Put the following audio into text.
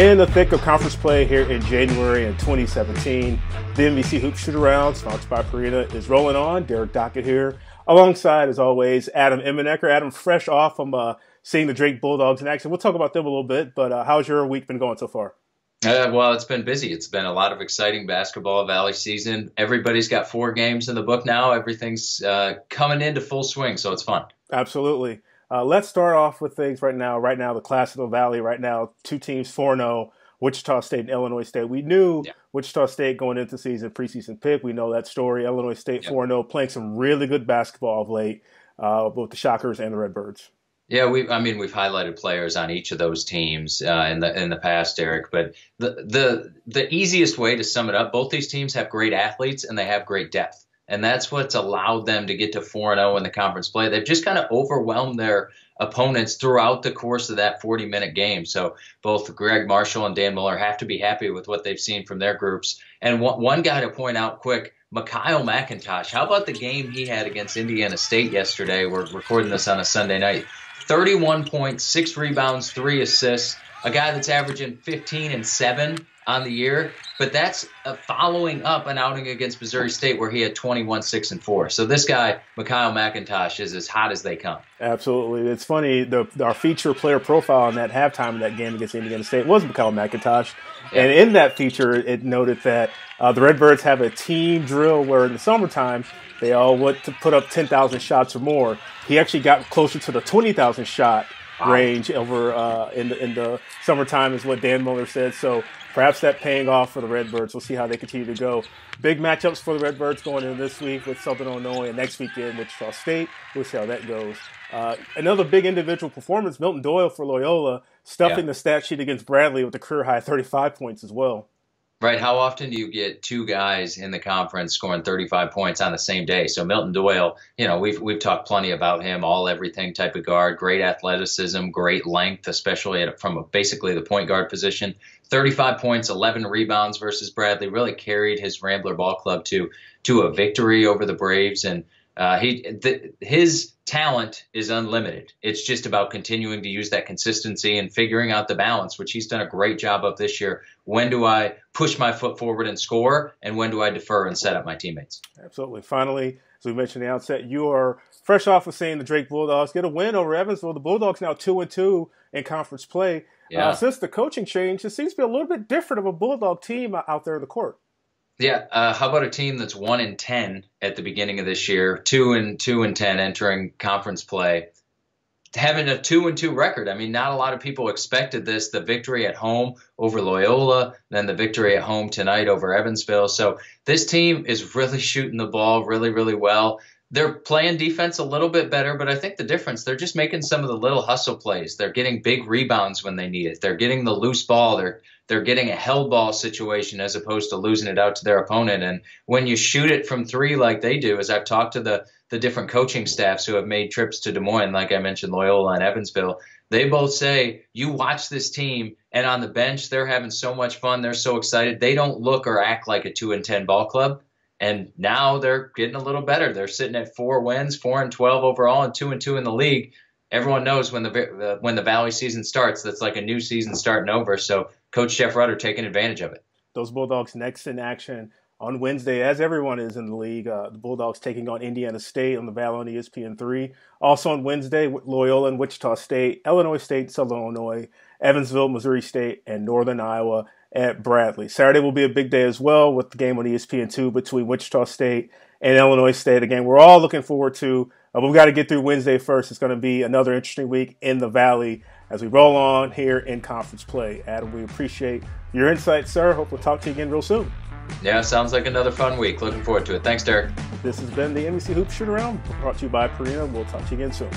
in the thick of conference play here in January in 2017. The MVC Hoop Shoot Around, sponsored by Purina, is rolling on. Derek Dockett here, alongside, as always, Adam Immenecker. Adam, fresh off from uh, seeing the Drake Bulldogs in action. We'll talk about them a little bit, but uh, how's your week been going so far? Uh, well, it's been busy. It's been a lot of exciting basketball Valley season. Everybody's got four games in the book now. Everything's uh, coming into full swing, so it's fun. Absolutely. Uh, let's start off with things right now. Right now, the Class of the Valley. Right now, two teams, four zero. Wichita State and Illinois State. We knew yeah. Wichita State going into season preseason pick. We know that story. Illinois State four yeah. 0 playing some really good basketball of late, uh, both the Shockers and the Redbirds. Yeah, we. I mean, we've highlighted players on each of those teams uh, in the in the past, Eric. But the the the easiest way to sum it up, both these teams have great athletes and they have great depth and that's what's allowed them to get to 4 0 in the conference play. They've just kind of overwhelmed their opponents throughout the course of that 40 minute game. So both Gregg Marshall and Dan Muller have to be happy with what they've seen from their groups. And one, guy to point out quick. MiKyle McIntosh, how about the game he had against Indiana State yesterday? We're recording this on a Sunday night. 31 points, six rebounds, three assists. A guy that's averaging 15 and 7 on the year, but that's following up an outing against Missouri State where he had 21, 6, and 4. So this guy, MiKyle McIntosh, is as hot as they come. Absolutely. It's funny, the, our feature player profile in that halftime of that game against Indiana State was MiKyle McIntosh. Yeah. And in that feature, it noted that uh, the Redbirds have a team drill where in the summertime, they all want to put up 10,000 shots or more. He actually got closer to the 20,000 shot wow. range over uh, in the in the summertime, is what Dan Muller said. So perhaps that paying off for the Redbirds. We'll see how they continue to go. Big matchups for the Redbirds going in this week with Southern Illinois and next weekend Wichita State. We'll see how that goes. Uh, another big individual performance, Milton Doyle for Loyola, stuffing yeah. the stat sheet against Bradley with a career high 35 points as well. Right. How often do you get two guys in the conference scoring 35 points on the same day? So Milton Doyle, you know, we've we've talked plenty about him, all everything type of guard, great athleticism, great length, especially at, from a, basically the point guard position. 35 points, 11 rebounds versus Bradley, really carried his Rambler Ball Club to to a victory over the Braves and uh, he his talent is unlimited. It's just about continuing to use that consistency and figuring out the balance, which he's done a great job of this year. When do I push my foot forward and score, and when do I defer and set up my teammates? Absolutely. Finally, as we mentioned at the outset, you are fresh off of seeing the Drake Bulldogs get a win over Evansville. The Bulldogs now two and two in conference play. Uh, yeah. Uh, since the coaching change, it seems to be a little bit different of a Bulldog team out there in the court. Yeah, uh, how about a team that's one in ten at the beginning of this year, two and two and ten entering conference play, having a two and two record. I mean, not a lot of people expected this. The victory at home over Loyola, then the victory at home tonight over Evansville. So this team is really shooting the ball really, really well. They're playing defense a little bit better, but I think the difference, they're just making some of the little hustle plays. They're getting big rebounds when they need it. They're getting the loose ball. They're they're getting a held ball situation as opposed to losing it out to their opponent. And when you shoot it from three like they do, as I've talked to the the different coaching staffs who have made trips to Des Moines, like I mentioned, Loyola and Evansville, they both say you watch this team and on the bench they're having so much fun, they're so excited. They don't look or act like a two and ten ball club. And now they're getting a little better. They're sitting at four wins, four and twelve overall, and two and two in the league everyone knows when the when the Valley season starts, that's like a new season starting over. So Coach Jeff Rutter taking advantage of it. Those Bulldogs next in action on Wednesday, as everyone is in the league. Uh, the Bulldogs taking on Indiana State on the Valley on ESPN three. Also on Wednesday, Loyola and Wichita State, Illinois State, Southern Illinois, Evansville, Missouri State, and Northern Iowa at Bradley. Saturday will be a big day as well with the game on ESPN two between Wichita State and Illinois State. Again, we're all looking forward to uh, but we've got to get through Wednesday first. It's going to be another interesting week in the Valley as we roll on here in conference play. Adam, we appreciate your insight, sir. Hope we'll talk to you again real soon. Yeah, sounds like another fun week. Looking forward to it. Thanks, Derek. This has been the MVC Hoop Shoot Around brought to you by Purina. We'll talk to you again soon.